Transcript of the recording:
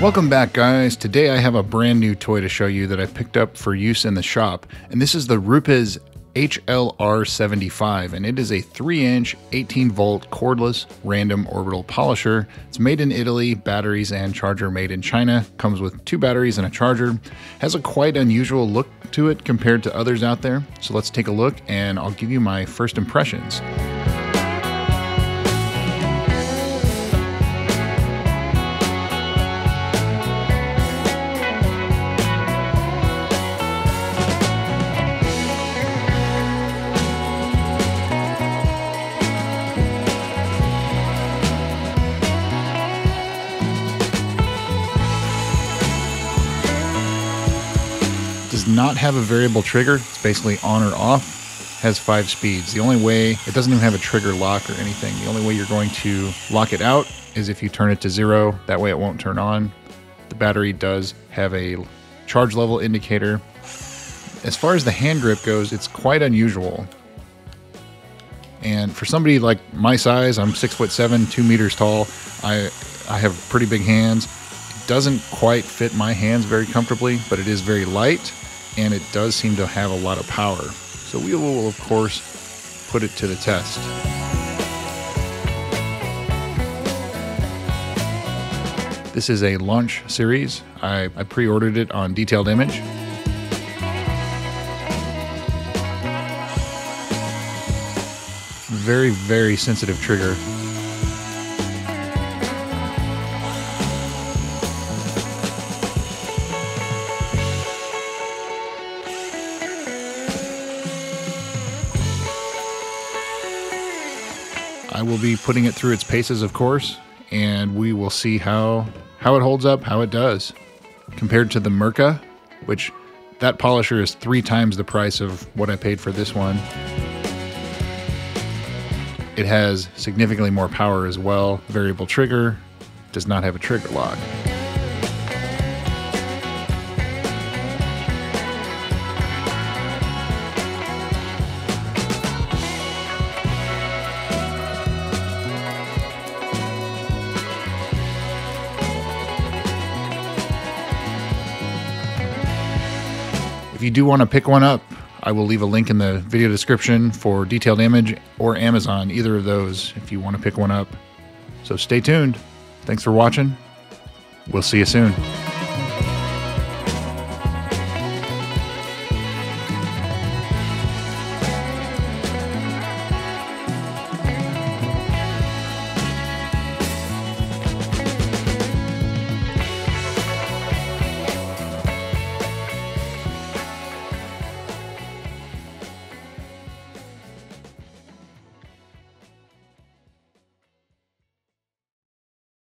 Welcome back, guys. Today I have a brand new toy to show you that I picked up for use in the shop, and this is the Rupes HLR75, and it is a 3 inch, 18 volt cordless random orbital polisher. It's made in Italy, batteries and charger made in China, comes with two batteries and a charger, has a quite unusual look to it compared to others out there. So let's take a look and I'll give you my first impressions. Not have a variable trigger. It's basically on or off. Has five speeds. The only way, it doesn't even have a trigger lock or anything. The only way you're going to lock it out is if you turn it to zero. That way it won't turn on. The battery does have a charge level indicator. As far as the hand grip goes, it's quite unusual. And for somebody like my size, I'm six foot seven, two meters tall. I I have pretty big hands. It doesn't quite fit my hands very comfortably, but it is very light and it does seem to have a lot of power. So we will, of course, put it to the test. This is a launch series. I, I pre ordered it on Detailed Image. Very, very sensitive trigger. I will be putting it through its paces, of course, and we will see how how it holds up, how it does, compared to the Mirka, which that polisher is three times the price of what I paid for this one. It has significantly more power as well. Variable trigger, does not have a trigger lock. If you do want to pick one up, I will leave a link in the video description for Detailed Image or Amazon, either of those, if you want to pick one up. So stay tuned. Thanks for watching. We'll see you soon.